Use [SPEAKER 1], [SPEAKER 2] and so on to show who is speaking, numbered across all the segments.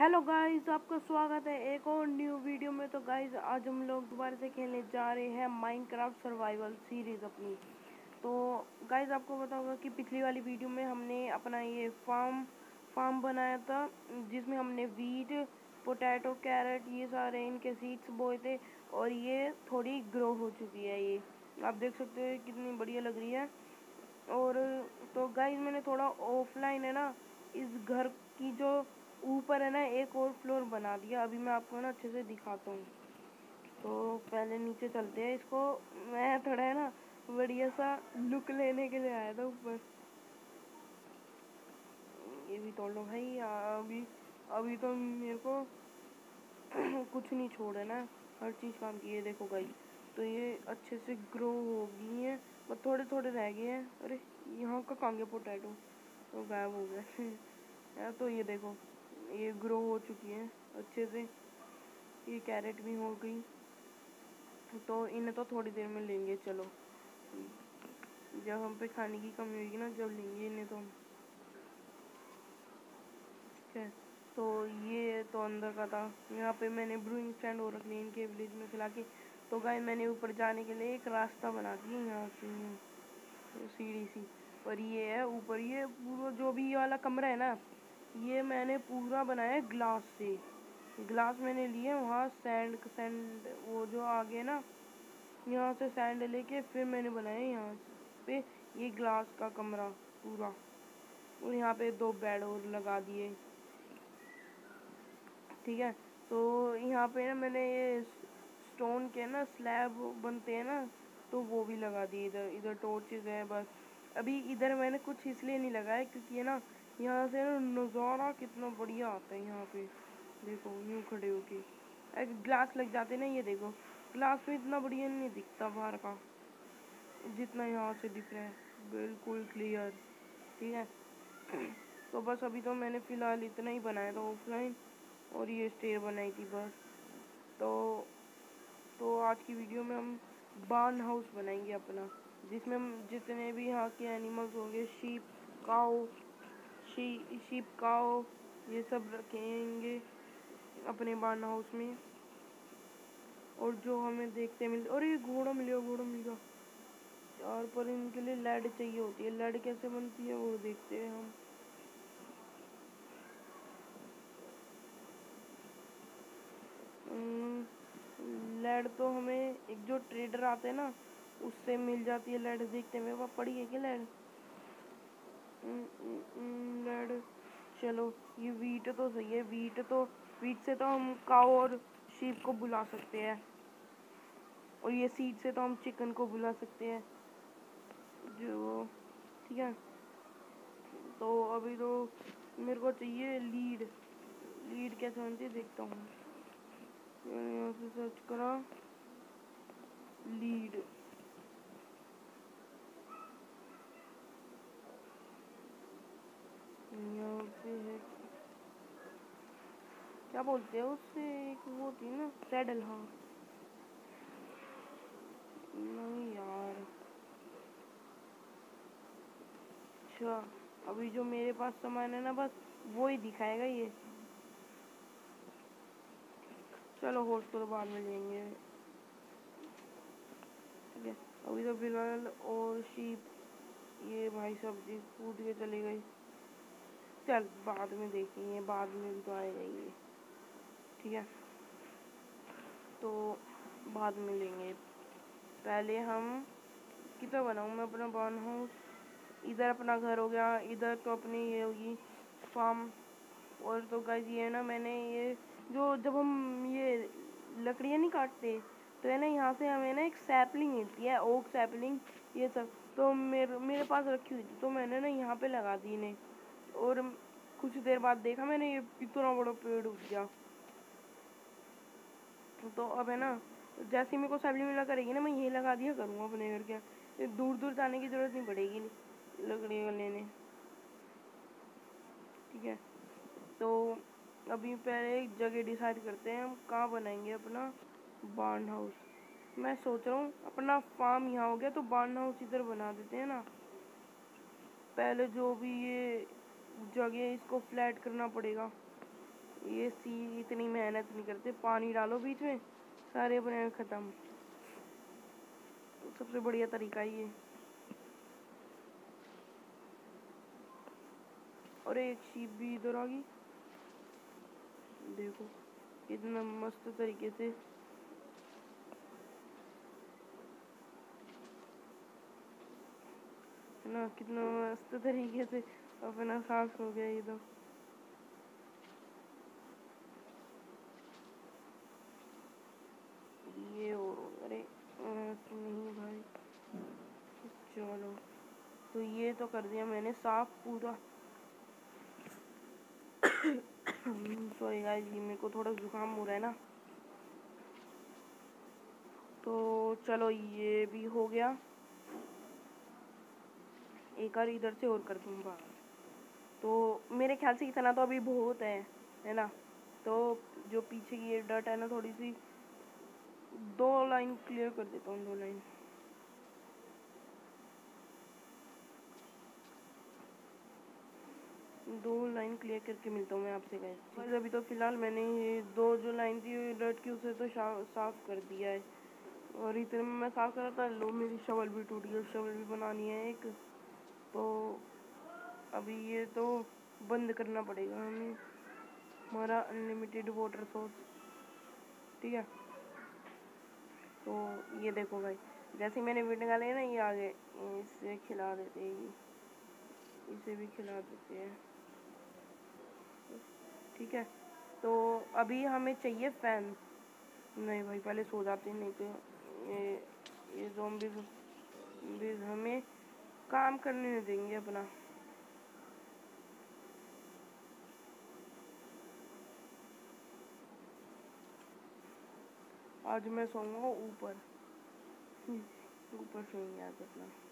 [SPEAKER 1] Hello guys आपका स्वागत है एक और न्यू वीडियो में। तो गाइस आज हम लोग दोबारा से खेलने जा रहे हैं माइनक्राफ्ट सर्वाइवल सीरीज़ अपनी। तो गाइस आपको पता होगा कि पिछली वाली वीडियो में हमने अपना ये फार्म फार्म बनाया था, जिसमें हमने वीट पोटैटो कैरेट ये सारे इनके सीड्स बोए थे और ये थोड़ी ग्रो हो चुकी है ये। आप देख सकते हो कितनी बढ़िया लग रही है। और तो गाइस मैंने थोड़ा ऑफलाइन है ना, इस घर की जो ऊपर है ना, एक और फ्लोर बना दिया। अभी मैं आपको ना अच्छे से दिखाता हूँ। तो पहले नीचे चलते हैं इसको। मैं थोड़ा है ना, बढ़िया सा लुक लेने के लिए आया था ऊपर। ये भी तोड़ लो भाई। अभी अभी तो मेरे को कुछ नहीं छोड़ा ना। हर चीज़ काम की है। देखो भाई तो ये अच्छे से ग्रो हो गई है। बस थोड़े थोड़े रह गए हैं। अरे, यहाँ का कहाँ गया पोटैटो तो गायब हो गया। तो ये देखो। ये ग्रो हो चुकी है, अच्छे से। ये कैरेट भी हो गई। तो इन्हें तो थोड़ी देर में लेंगे, चलो। जब हम पे खाने की कमी होगी ना, जब लेंगे इन्हें तो हम। ठीक है। तो ये तो अंदर का था। यहाँ पे मैंने ब्रूइंग स्टैंड हो रखी है इनके विलेज में खिला के। तो गाय मैंने ऊपर जाने के लिए एक रास्ता बना दिया यहाँ से। सीढ़ी सी। पर ये है, ऊपर ये, पूरा जो भी ये वाला कमरा है ना ये मैंने पूरा बनाया ग्लास से। ग्लास मैंने लिए, वहाँ सैंड सैंड वो जो आगे ना, यहाँ से सैंड लेके फिर मैंने बनाया यहाँ पे ये ग्लास का कमरा पूरा। और यहाँ पे दो बेड और लगा दिए। ठीक है? तो यहाँ पे ना मैंने ये स्टोन के ना स्लैब बनते हैं ना तो वो भी लगा दिए इधर इधर टोर्चेज है बस। अभी इधर मैंने कुछ इसलिए नहीं लगाया, क्योंकि ना यहाँ से ना नज़ारा कितना बढ़िया आता है यहाँ पे। देखो, यूँ खड़े होके। एक ग्लास लग जाते ना, ये देखो। ग्लास में इतना बढ़िया नहीं दिखता बाहर का। जितना यहाँ से दिख रहा है। बिल्कुल क्लियर ठीक है? तो बस अभी तो मैंने फ़िलहाल इतना ही बनाया था ऑफलाइन और ये स्टेयर बनाई थी बस। तो तो आज की वीडियो में हम बार्न हाउस बनाएँगे अपना। जिसमें जितने भी यहाँ के एनिमल्स होंगे sheep cow she sheep cow, ये सब रखेंगे अपने बार्न हाउस में। और जो हमें देखते मिल, और ये घोड़ा मिल गया, घोड़ा मिल गया। यार, पर इनके लिए लैड चाहिए होती है। लैड कैसे बनती है, वो देखते हैं हम। लैड तो हमें, एक जो ट्रेडर आते हैं ना, उससे मिल जाती है लैड देखते हैं। पास पड़ी है क्या लैड? लैड। चलो, ये वीट तो सही है वीट तो वीट से तो हम काओ और शीप को बुला सकते हैं। और ये सीड से तो हम चिकन को बुला सकते हैं। जो, ठीक है? तो अभी तो मेरे को चाहिए लीड लीड कैसे बनती है देखता हूँ। यहाँ से सर्च करा। लीड यहाँ पे है क्या बोलते हैं उससे? एक वो थी ना सैडल हाँ। नहीं यार। अच्छा अभी जो मेरे पास सामान है ना, बस वो ही दिखाएगा ये। चलो को तो बाद में लेंगे। ठीक है, अभी तो फ़िलहाल और शीप ये भाई सब्ज़ी कूद के चली गई। चल, बाद में देखेंगे बाद में भी तो आएगा ये। ठीक है। तो बाद में लेंगे। पहले हम कितना बनाऊँ? मैं अपना बर्न हाउस इधर अपना घर हो गया। इधर तो अपनी ये होगी फार्म और तो गाइस ये ना, मैंने ये जो जब हम ये लकड़ियाँ नहीं काटते तो है ना, यहाँ से हमें ना एक सैपलिंग मिलती है ओक सैपलिंग ये सब। तो मेरे मेरे पास रखी हुई थी तो मैंने ना यहाँ पे लगा दी इन्हें। और कुछ देर बाद देखा मैंने ये इतना बड़ा पेड़ उठ गया। तो अब है ना, जैसे मेरे को सैबली मिला करेगी ना, मैं यही लगा दिया करूँगा अपने घर के दूर दूर जाने की ज़रूरत नहीं पड़ेगी लकड़ी लेने ठीक है? तो अभी पहले एक जगह डिसाइड करते हैं, हम कहाँ बनाएँगे अपना बार्न हाउस मैं सोच रहा हूँ, अपना फार्म यहाँ हो गया तो बार्न हाउस इधर बना देते हैं ना। पहले जो भी ये जगह इसको फ्लैट करना पड़ेगा। ये सी इतनी मेहनत नहीं करते, पानी डालो बीच में, सारे बने ख़त्म। सबसे बढ़िया तरीका ये। और एक शीप भी इधर आ गई। देखो, कितना मस्त तरीके से। ना, कितना मस्त तरीके से अपना साफ़ हो गया ये तो ये और अरे नहीं भाई चलो तो ये तो कर दिया मैंने, साफ़ पूरा। सॉरी गाइस ये मेरे को थोड़ा जुकाम हो रहा है ना। तो चलो ये भी हो गया। एक और इधर से और कर दूँगा तो मेरे ख्याल से इतना तो अभी बहुत है है ना? तो जो पीछे की ये डट है ना, थोड़ी सी, दो लाइन क्लियर कर देता हूँ, दो लाइन। दो लाइन क्लियर करके मिलता हूँ मैं आपसे गए अभी तो फ़िलहाल मैंने ये दो जो लाइन थी डट की, उसे तो साफ़ कर दिया है. और इतने में मैं साफ़ कर रहा था, लो, मेरी शवल भी टूट गई शवल भी बनानी है एक. तो अभी ये तो बंद करना पड़ेगा हमें. हमारा अनलिमिटेड वाटर सोर्स ठीक है? तो ये देखो भाई, जैसे ही मैंने वीट निकाले ना, ये आगे इसे खिला देते हैं इसे भी खिला देते हैं. ठीक है? तो अभी हमें चाहिए फ़ैन नहीं भाई, पहले सो जाते नहीं तो ये ये जोम्बी हमें काम करने नहीं देंगे अपना. आज मैं सोऊँगा ऊपर. ऊपर सोएँगे आज अपना.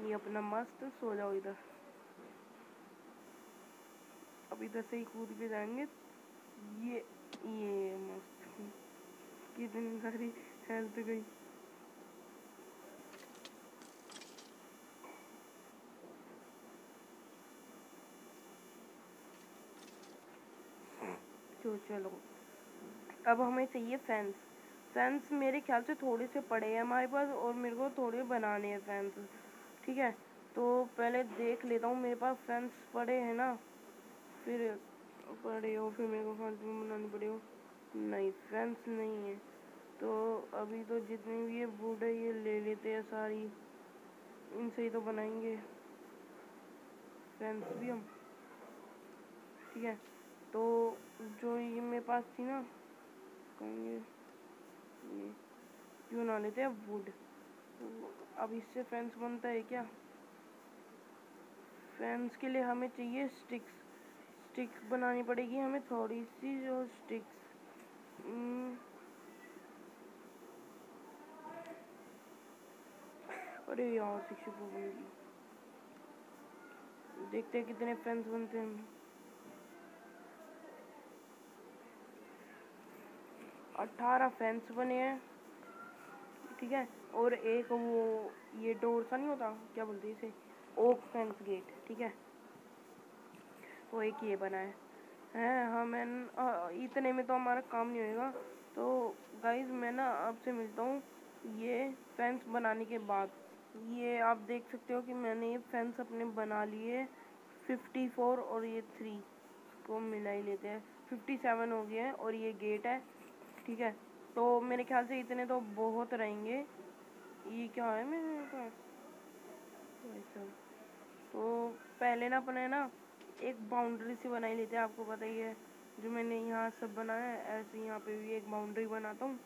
[SPEAKER 1] ये अपना मस्त सो जाओ इधर। अब इधर से ही कूद के जाएँगे। ये ये मस्त। कितनी सारी हेल्थ गई। तो चलो। अब हमें चाहिए फैंस फैंस मेरे ख्याल से थोड़े से पड़े हैं हमारे पास और मेरे को थोड़े बनाने हैं फैंस ठीक है? तो पहले देख लेता हूँ, मेरे पास फ्रेंड्स पड़े हैं ना। फिर पड़े हो, फिर मेरे को फालतू में बनानी पड़े हो। नहीं फ्रेंड्स नहीं है। तो अभी तो जितने भी ये वुड है, ये ले लेते हैं सारी। इनसे ही तो बनाएँगे। फ्रेंड्स भी हम। ठीक है? तो जो ये मेरे पास थी ना, कहेंगे, ये क्यों ना लेते हैं वुड अब इससे फेंस बनता है क्या? फेंस के लिए हमें चाहिए स्टिक्स स्टिक्स बनानी पड़ेगी हमें थोड़ी सी जो स्टिक्स हम्म। अरे यार शिक्षक देखते हैं कितने फ्रेंड्स बनते हैं। अट्ठारह फैंस बने हैं। ठीक है? और एक वो, ये डोर सा नहीं होता? क्या बोलते इसे? ओक फेंस गेट ठीक है? वो एक ये बना है। हैं हाँ मैं इतने में तो हमारा काम नहीं होएगा। तो गाइज़ मैं ना आपसे मिलता हूँ। ये फेंस बनाने के बाद। ये आप देख सकते हो कि मैंने ये फेंस अपने बना लिए फिफ्टी फोर और ये थ्री को मिला ही लेते हैं। फिफ्टी सेवन हो गया है और ये गेट है, ठीक है? तो मेरे ख्याल से इतने तो बहुत रहेंगे। ये क्या है मेरे पास? तो पहले ना अपने ना एक बाउंड्री सी बनाई लेते हैं, आपको पता ही है। जो मैंने यहाँ सब बनाया है, ऐसे यहाँ पे भी एक बाउंड्री बनाता हूँ।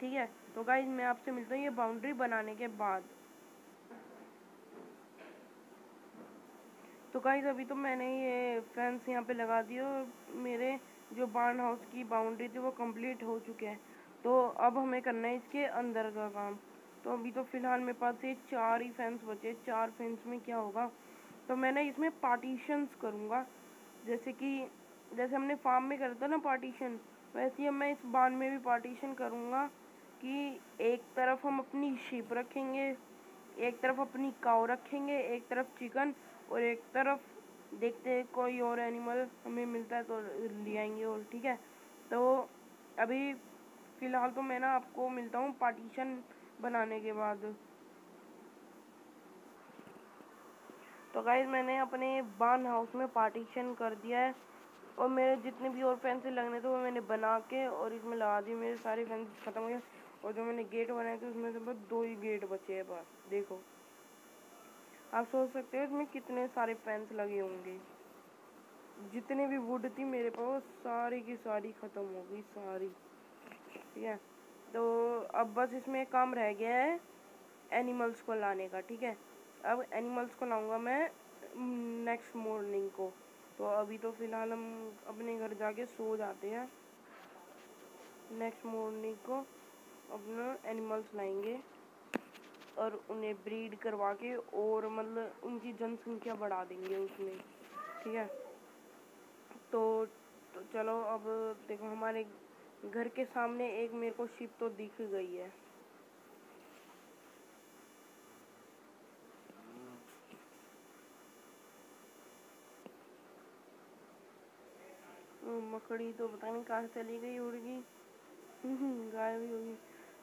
[SPEAKER 1] ठीक है? तो गाइज़ मैं आपसे मिलता हूँ ये बाउंड्री बनाने के बाद। तो गाइज़ अभी तो मैंने ये फेंस यहाँ पे लगा दिया और मेरे जो बार्न हाउस की बाउंड्री थी वो कंप्लीट हो चुके हैं। तो अब हमें करना है इसके अंदर का काम। तो अभी तो फ़िलहाल मेरे पास ये चार ही फैंस बचे, चार फैंस में क्या होगा? तो मैं ना इसमें पार्टीशंस करूँगा। जैसे कि, जैसे हमने फार्म में करा था ना पार्टीशन वैसे ही मैं इस बाँध में भी पार्टीशन करूँगा कि एक तरफ़ हम अपनी शिप रखेंगे, एक तरफ़ अपनी काव रखेंगे, एक तरफ़ चिकन और एक तरफ़ देखते हैं कोई और एनिमल हमें मिलता है तो ले आएँगे और, ठीक है? तो अभी फ़िलहाल तो मैं ना आपको मिलता हूँ पार्टीशन बनाने के बाद। तो गाइज़ मैंने अपने बान हाउस में पार्टीशन कर दिया है। और मेरे जितने भी और फैंस लगने थे, वो मैंने बना के और इसमें लगा दिए। मेरे सारे फैंस ख़त्म हो गए। और जो मैंने गेट बनाए थे, उसमें से बस दो ही गेट बचे हैं बस। देखो। आप सोच सकते हो इसमें कितने सारे फैंस लगे होंगे। जितने भी वुड थी मेरे पास, वो सारी की सारी ख़त्म हो गई, सारी। ठीक है? तो अब बस इसमें काम रह गया है एनिमल्स को लाने का ठीक है? अब एनिमल्स को लाऊँगा मैं नेक्स्ट मॉर्निंग को। तो अभी तो फ़िलहाल हम अपने घर जाके सो जाते हैं। नेक्स्ट मॉर्निंग को अपना एनिमल्स लाएँगे और उन्हें ब्रीड करवा के और मतलब उनकी जनसंख्या बढ़ा देंगे उसमें ठीक है? तो, तो चलो अब देखो हमारे घर के सामने एक मेरे को शिप तो दिख गई है। मकड़ी तो पता नहीं कहाँ चली गई, उड़ गई। गायब भी होगी।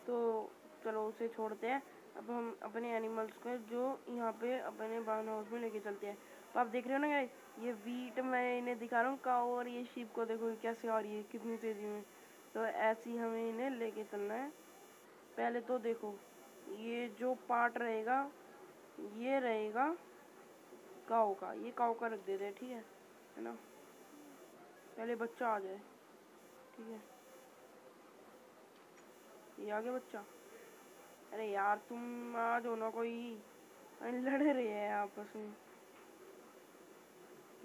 [SPEAKER 1] तो चलो उसे छोड़ते हैं। अब हम अपने एनिमल्स को जो यहाँ पे अपने बान हाउस में लेके चलते हैं। तो आप देख रहे हो ना ये वीट मैं इन्हें दिखा रहा हूँ काओ और ये शीप को देखो कैसे आ रही है, कितनी तेज़ी में। तो ऐसे ही हमें इन्हें लेके चलना है। पहले तो देखो, ये जो पार्ट रहेगा, ये रहेगा काओ का। ये काओ का रख देते हैं, ठीक है? है ना? पहले बच्चा आ जाए, ठीक है? ये आ गया बच्चा। अरे यार, तुम आ जाओ ना कोई। लड़ रहे हैं आपस में।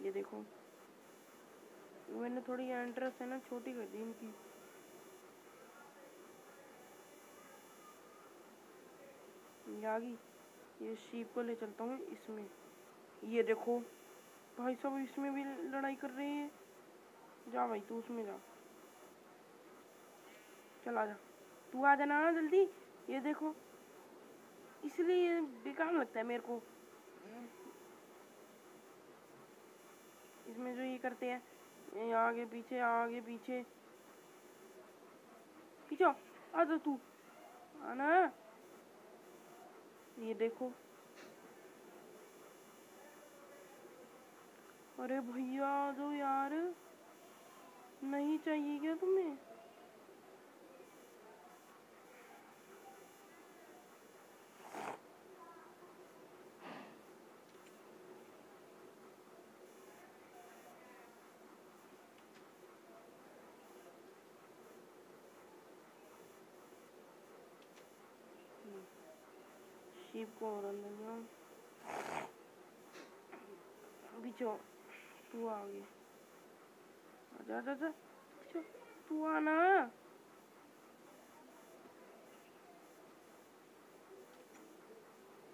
[SPEAKER 1] ये देखो, मैंने थोड़ी एंट्रेंस है ना, छोटी कर दी इनकी। ये आ गई ये शीप को ले चलता हूँ इसमें। ये देखो, भाई साहब इसमें भी लड़ाई कर रहे हैं। जा भाई, तू उसमें जा। चला जा। तू आ जाना जल्दी। ये देखो, इसलिए ये बेकार लगता है मेरे को। इसमें जो ये करते हैं आगे पीछे आगे पीछे। पीछे आ जा तू। आना। ये देखो। अरे भैया जो यार नहीं चाहिए क्या तुम्हें? शीप को और अंदर बिचो तू आ गया आजा आजा आजा तू आना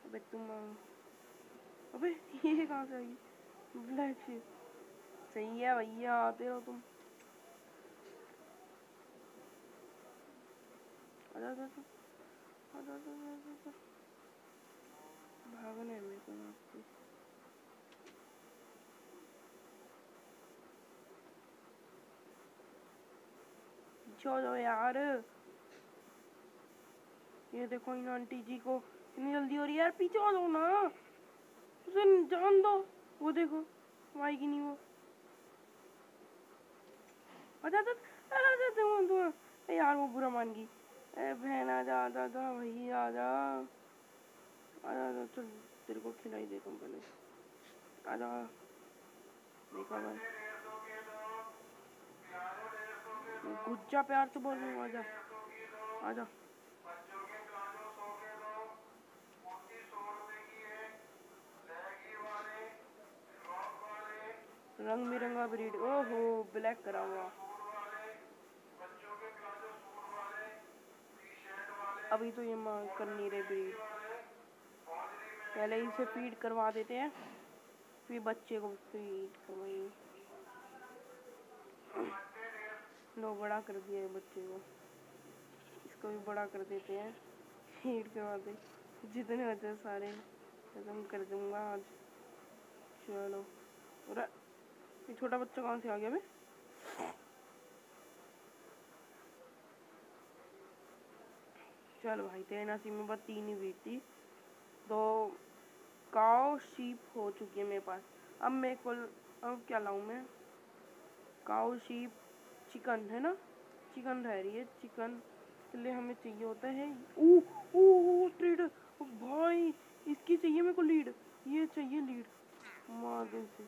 [SPEAKER 1] अबे तुम अबे ये कहाँ से आई ब्लैक सही है भैया आते हो तुम आजा आजा आजा आजा आजा भागना है मेरे को आपको। पीछे हो जाओ यार। ये देखो इन आंटी जी को। इतनी जल्दी हो रही है यार, पीछे हो जाओ ना। उसे जान दो। वो देखो आएगी नहीं वो। अच्छा अरे तुम तुम यार, वो बुरा मान गई। बहन आ जा आ जा भाई आ जा आ जा चल तेरे को खिलाई हूँ पहले। आ जा देखा भाई। गुज्जा प्यार से बोल रही हूँ आजा। आजा। रंग बिरंगा ब्रीड ओहो ब्लैक करा हुआ। अभी तो ये मांग कर नहीं रहे ब्रीड पहले इसे फ़ीड करवा देते हैं, फिर बच्चे को फ़ीड करवाएँगे। लो बड़ा कर दिया है बच्चे को। इसको भी बड़ा कर देते हैं हीट करवा दे। जितने बचे सारे खत्म कर दूँगा आज। चलो। ये छोटा बच्चा कहाँ से आ गया चल भाई, तेरे नसीब में बस तीन ही थी तो काओ शीप हो चुकी है मेरे पास। अब मेरे को अब क्या लाऊं मैं? काओ शीप, चिकन, है ना? चिकन रह रही है, चिकन के लिए हमें चाहिए होता है। ओ ओ ओ ट्रेडर भाई, इसकी चाहिए मेरे को लीड, ये चाहिए लीड। मार दे से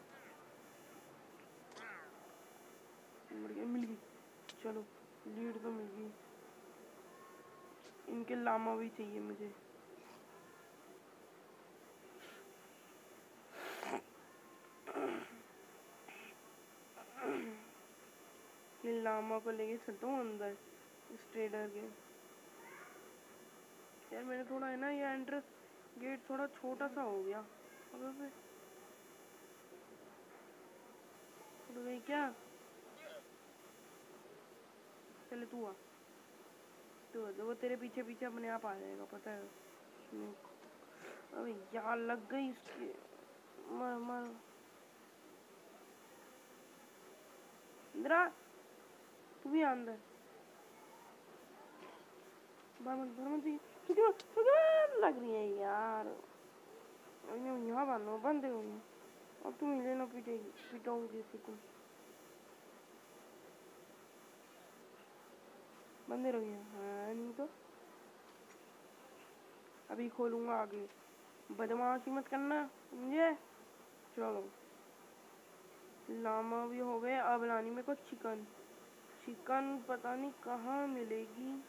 [SPEAKER 1] मिल गई मिल गई। चलो, लीड तो मिल गई। इनके लामा भी चाहिए मुझे। लामा को लेके चलता हूँ अंदर इस ट्रेडर के। यार, मैंने थोड़ा है ना, ये एंट्रेंस गेट थोड़ा छोटा सा हो गया। अबे गई क्या? चले तू आ। तो तो वो तेरे पीछे पीछे अपने आप आ जाएगा, पता है। अबे यार, लग गई इसकी। मर मर। इंदिरा! तू भी अंदर बामन बामन जी तू क्यों तू क्यों लग रही है यार अब यहाँ बांधो बंद हो अब तुम हिले ना पीटेगी पिटाऊँगी इसी को बंदे रहिए हाँ नहीं तो अभी खोलूँगा आगे बदमाशी मत करना समझे चलो लामा भी हो गए अब लानी मेरे को चिकन चिकन पता नहीं कहाँ मिलेगी।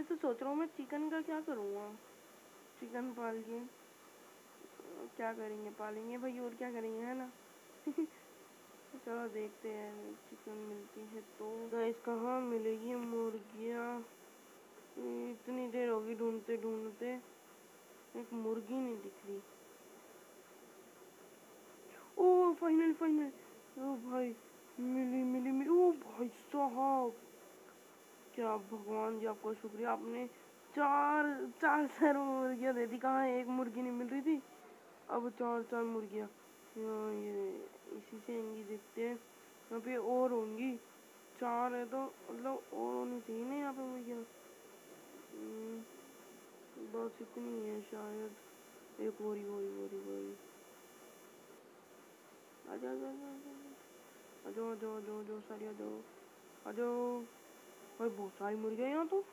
[SPEAKER 1] ऐसे सोच रहा हूँ मैं चिकन का क्या करूँगा चिकन पाल के क्या करेंगे, पालेंगे भाई, और क्या करेंगे, है ना? चलो देखते हैं, चिकन मिलती है तो। गैस कहाँ मिलेगी मुर्गियाँ? इतनी देर होगी ढूंढते ढूंढते। एक मुर्गी नहीं दिख रही। ओ फाइनल फाइनल ओ भाई मिली मिली मिली। ओ भाई साहब क्या भगवान जी आपका शुक्रिया। आपने चार चार चार मुर्गियाँ दे दी। कहाँ एक मुर्गी नहीं मिल रही थी। अब चार चार मुर्गियाँ। ये इसी से आएँगी देखते हैं। यहाँ पे और होंगी। चार है तो मतलब और होनी चाहिए ना यहाँ पे मुर्गियाँ। हम्म, बस इतनी है शायद। एक वोरी वोरी वोरी वोरी आ जाओ आ आ जाओ आ जाओ सारी आ जाओ भाई बहुत सारी मुर्गियाँ यहाँ तो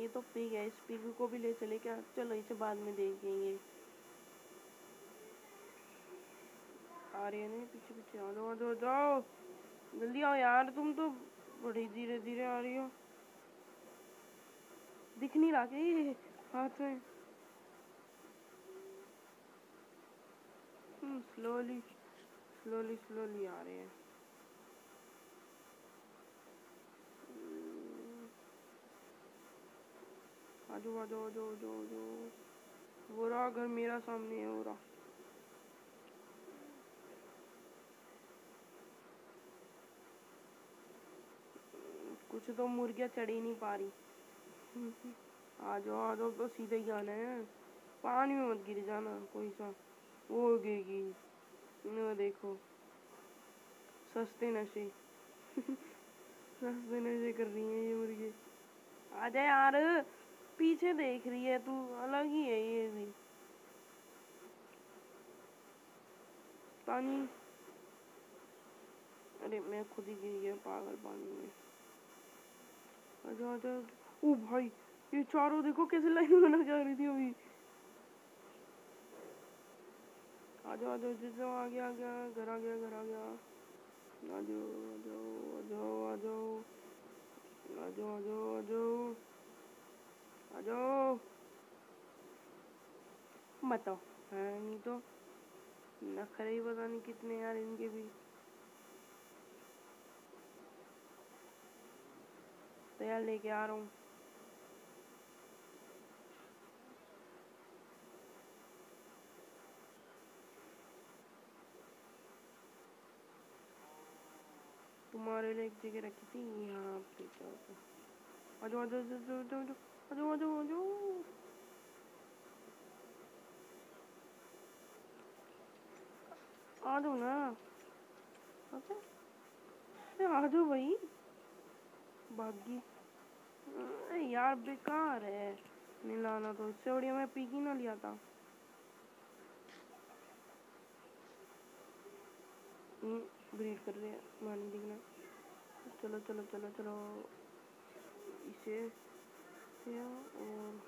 [SPEAKER 1] ये तो पिग है इस पिग को भी ले चले क्या चलो इसे बाद में देखेंगे आ रही है पीछे पीछे आ जाओ आ जाओ जाओ जल्दी आओ यार तुम तो बड़ी धीरे धीरे आ रही हो दिख नहीं रहा हाथ में स्लोली स्लोली स्लोली आ रहे हैं। आ जाओ आ जाओ आ जाओ आ जाओ आ जाओ वो रहा घर मेरा सामने है वो रहा। कुछ तो मुर्गियाँ चढ़ ही नहीं पा रही। आ जाओ आ जाओ तो सीधे ही आना है। पानी में मत गिर जाना, कोई सा। वो गिरेगी वो देखो। सस्ते नशे। सस्ते नशे कर रही हैं ये मुर्गी। आ जा यार, पीछे देख रही है तू, अलग ही है ये भी। पानी अरे मैं खुद ही गिर गया पागल पानी में। आजा आजा ओ भाई, ये चारों देखो कैसे लाइन बना जा रही थी अभी। आजा आजा जो आ गया आ गया घर आ गया घर आ गया आ जाओ आ जाओ आ जाओ आ जाओ आ जाओ आ जाओ आ जाओ आ जाओ बताओ, है नहीं तो? नखरे ही पता नहीं कितने यार इनके भी। तैयार लेके आ रहा हूँ। तुम्हारे नारियल एक जगह रखी थी, यहाँ पे जाओ आ जाओ आ जाओ आ जाओ आ जाओ आ जाओ आ जाओ आ जाओ आ ना आ जाओ भाई भागी यार, बेकार है। नहीं तो इससे बढ़िया मैं पी की ना लिया था। ब्रीड कर रहे हैं, मानी दिखना चलो चलो चलो चलो। इसे और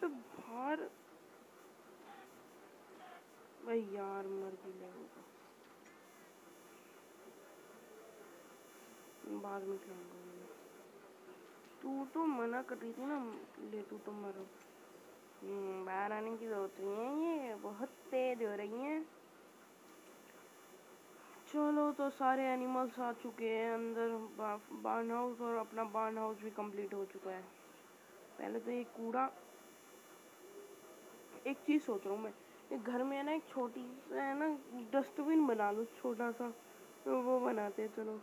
[SPEAKER 1] तो बाहर। भाई यार, मर लगेगा बाद में खिलाऊँगा तू तो मना कर रही थी ना, ले तू तो मरो। बाहर आने की ज़रूरत नहीं है ये, बहुत तेज हो रही हैं। चलो तो सारे एनिमल्स आ चुके हैं अंदर बार्न हाउस और अपना बार्न हाउस भी कंप्लीट हो चुका है। पहले तो ये कूड़ा, एक चीज़ सोच रहा हूँ मैं एक घर में है ना एक छोटी है ना डस्टबिन बना लो, छोटा सा तो वो बनाते हैं, चलो।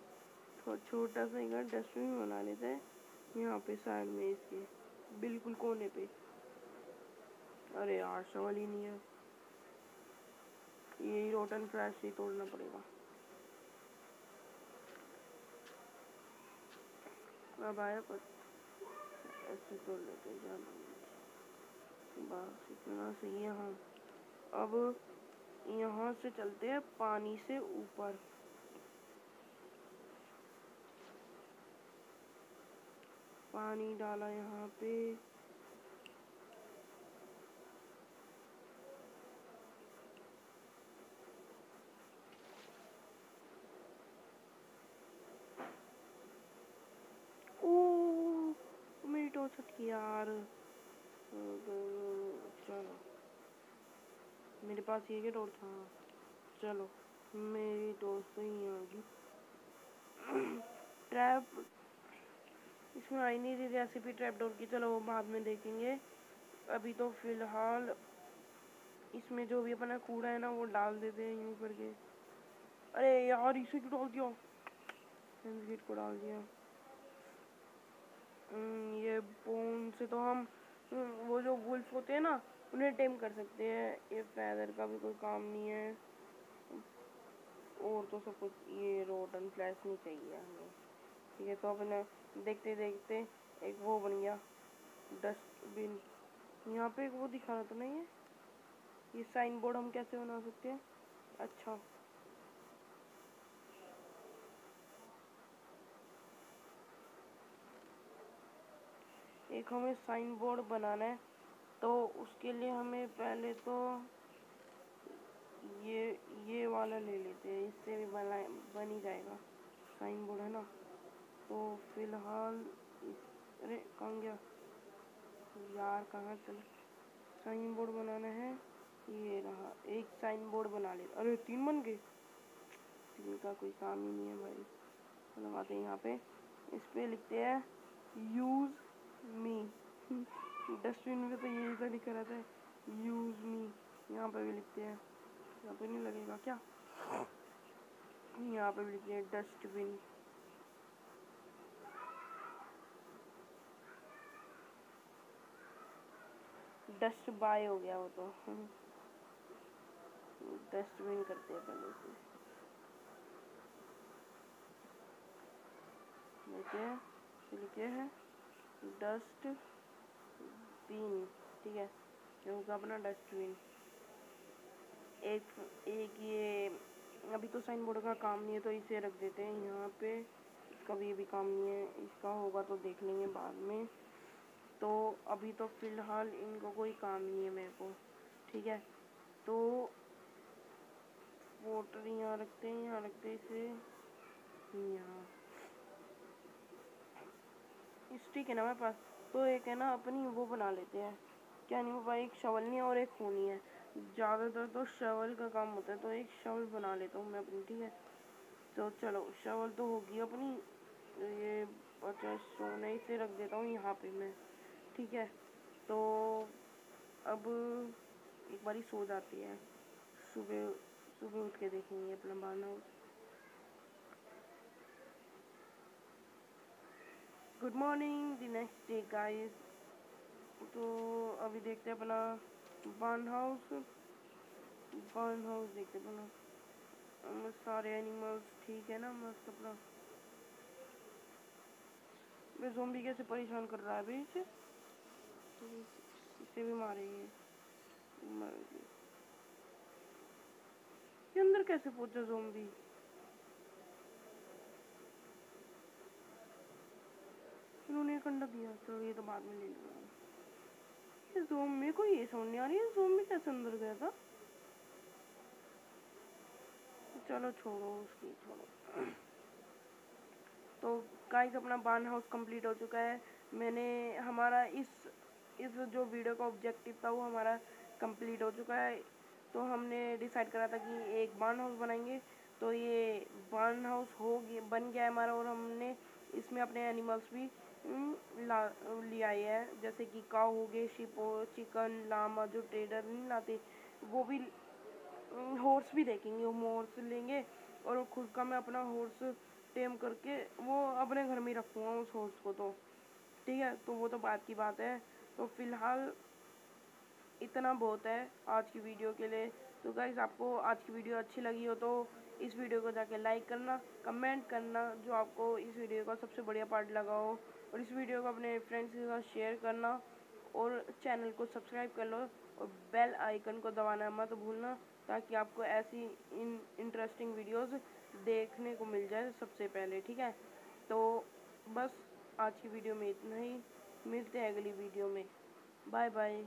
[SPEAKER 1] छोटा सा एक डस्टबिन बना लेते हैं, यहाँ पे साइड में इसके, बिल्कुल कोने पे। अरे यार, सवाल ही नहीं है। यही रोटन फ्लैश ही तोड़ना पड़ेगा। अब आया पर ऐसे तोड़ लेते जाना बस इतना सही है हाँ। अब यहाँ से चलते हैं पानी से ऊपर। पानी डाला यहाँ पे ओ मेरी यार। चलो। मेरे पास ये टॉर्च था। चलो, मेरी टॉर्च तो ही आ गई। ट्रैप, इसमें आई नहीं थी रेसिपी ट्रैप डोर की। चलो, वो बाद में देखेंगे। अभी तो फ़िलहाल इसमें जो भी अपना कूड़ा है ना, वो डाल देते हैं यूँ करके अरे यार, इसे क्यों डाल दिया। को डाल दिया। ये बोन से तो हम हम्म, वो जो वुल्फ होते हैं ना उन्हें टेम कर सकते हैं। ये फैदर का भी कोई काम नहीं है। और तो सब कुछ ये रोटन फ्लैश नहीं चाहिए हमें। ठीक है तो अपने देखते देखते एक वो बन गया डस्टबिन यहाँ पे एक वो दिखा रहा था ना ये? ये साइन बोर्ड हम कैसे बना सकते हैं? अच्छा। एक हमें साइन बोर्ड बनाना है तो उसके लिए हमें पहले तो ये ये वाला ले लेते हैं, इससे भी बना, बन ही जाएगा साइन बोर्ड है ना? तो फ़िलहाल अरे कहाँ गया? यार कहाँ चल? साइन बोर्ड बनाना है, ये रहा, एक साइन बोर्ड बना ले। अरे तीन बन गए? तीन का कोई काम ही नहीं है भाई। लगाते हैं यहाँ पे। इस पर लिखते हैं यूज़ मी डस्टबिन में तो यही तो लिखा रहता है यूज़ मी यहाँ पे भी लिखते हैं। यहाँ पे नहीं लगेगा क्या? यहाँ पे भी लिखते हैं डस्टबिन डस्ट बाय हो गया वो तो। डस्टबिन करते हैं पहले से। देखिए लिखे है। डस्ट बिन, ठीक है? ये होगा अपना डस्टबिन एक एक ये, अभी तो साइन बोर्ड का काम नहीं है तो इसे रख देते हैं यहाँ पे। इसका भी भी काम नहीं है। इसका होगा तो देख लेंगे बाद में। तो अभी तो फ़िलहाल इनको कोई काम नहीं है मेरे को, ठीक है? तो वोटर यहाँ रखते हैं, यहाँ रखते हैं इसे। यहाँ। इस ठीक है ना मेरे पास। तो एक है ना, अपनी वो बना लेते हैं। क्या नहीं पापा एक शवल नहीं है और एक खूनी है। ज़्यादातर तो शवल का काम होता है तो एक शवल बना लेता हूँ मैं अपनी, ठीक है? तो चलो, शवल तो होगी अपनी। ये अच्छा सोना इसे रख देता हूँ यहाँ पे मैं, ठीक है? तो अब एक बारी सो जाती है। सुबह सुबह उठ के देखेंगे अपना barn good morning the next day guys तो अभी देखते हैं अपना बार्न हाउस बार्न हाउस देखते हैं अपना। सारे एनिमल्स ठीक है ना, मस्त अपना। मैं जोम्बी कैसे परेशान कर रहा है अभी इसे? इसे भी मारेंगे। ये अंदर कैसे पहुँचा जोम्बी इन्होंने एक अंडा दिया चलो ये तो बाद में ले लूँगा ये जोम मेरे को ये समझ नहीं आ रही? है जोम्बी कैसे अंदर गया था? चलो छोड़ो उसकी, छोड़ो। तो गाइस अपना बार्न हाउस कंप्लीट हो चुका है। मैंने हमारा इस इस जो वीडियो का ऑब्जेक्टिव था, वो हमारा कंप्लीट हो चुका है। तो हमने डिसाइड करा था कि एक बार्न हाउस बनाएँगे। तो ये बार्न हाउस हो गया, बन गया है हमारा और हमने इसमें अपने एनिमल्स भी ला, ले आए हैं। जैसे कि काव हो गए शिप चिकन लामा जो ट्रेडर नहीं लाते, वो भी हॉर्स भी देखेंगे। वो हॉर्स लेंगे और खुद का मैं अपना हॉर्स टेम करके वो अपने घर में रखूँगा उस हॉर्स को तो। ठीक है? तो वो तो बात की बात है। तो फ़िलहाल इतना बहुत है आज की वीडियो के लिए। तो गाइज़ आपको आज की वीडियो अच्छी लगी हो तो इस वीडियो को जाके लाइक करना कमेंट करना, जो आपको इस वीडियो का सबसे बढ़िया पार्ट लगा हो। और इस वीडियो को अपने फ्रेंड्स के साथ शेयर करना और चैनल को सब्सक्राइब कर लो और बेल आइकन को दबाना मत भूलना ताकि आपको ऐसी इन इंटरेस्टिंग वीडियोस देखने को मिल जाए सबसे पहले, ठीक है? तो बस आज की वीडियो में इतना ही। मिलते हैं अगली वीडियो में। Bye bye